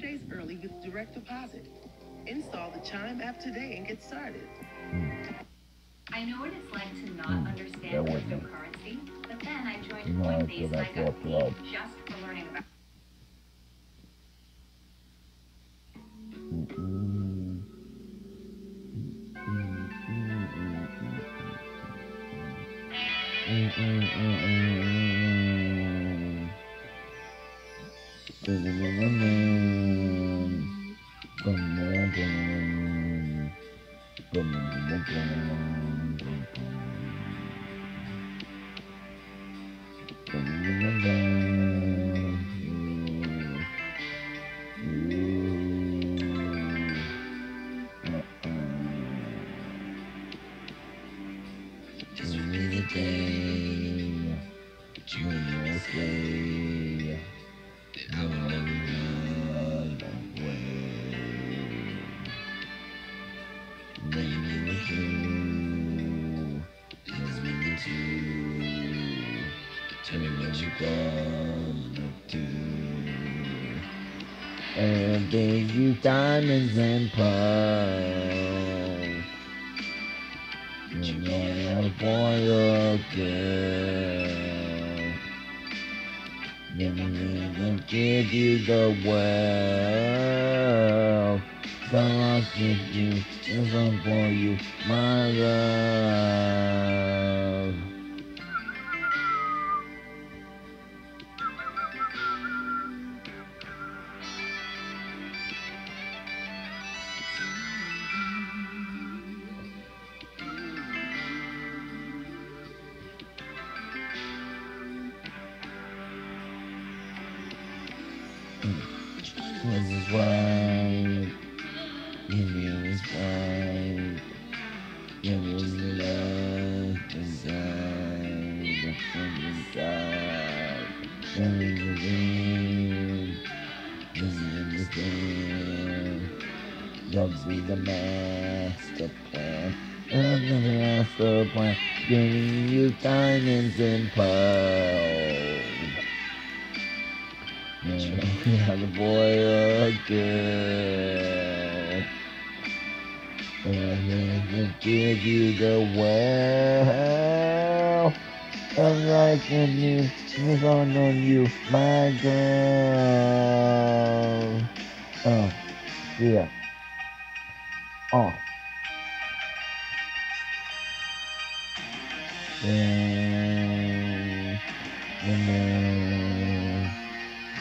days early with direct deposit. Install the Chime app today and get started. I know what it's like to not Hmm, that understand wasn't- cryptocurrency, but then I joined No, I feel Coinbase and I got paid just for learning about Mm-mm. Just another day, joyous Tell me what you gonna do. And gave you diamonds and pearls. You know, a boy or a girl. Never will give you the world. So I'll give you, I'm for you, my love. This is right. You is right. You was love inside. The thing inside. There is a dream. This is the thing. Don't be the master plan. The master plan. Giving you diamonds and pearls. Yeah, the boy or girl. And will give you the world. I'm liking you, live on on you, my girl. Oh, yeah. Oh. Yeah. Yeah.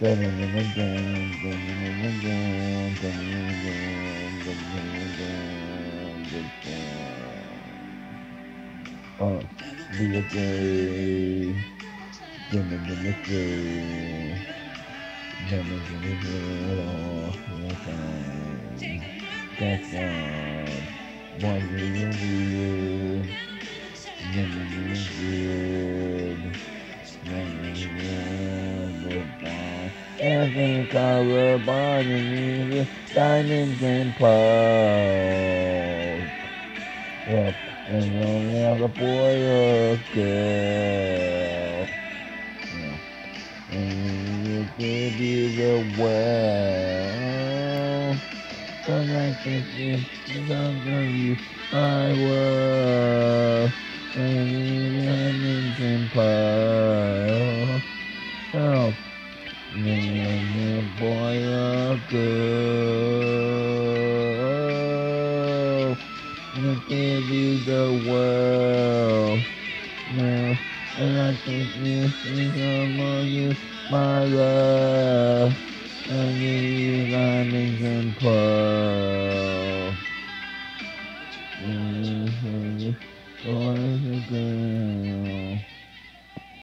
Oh, a day. That's all. One Body with diamonds and pearls. And you only have a boy or a girl. And will give you the world. I see some of you I will. And diamonds and pearls. Help. Yeah, boy or girl. I'll give you the world. Now, I think you you, my love. Give you. Mm-hmm. Boy or girl.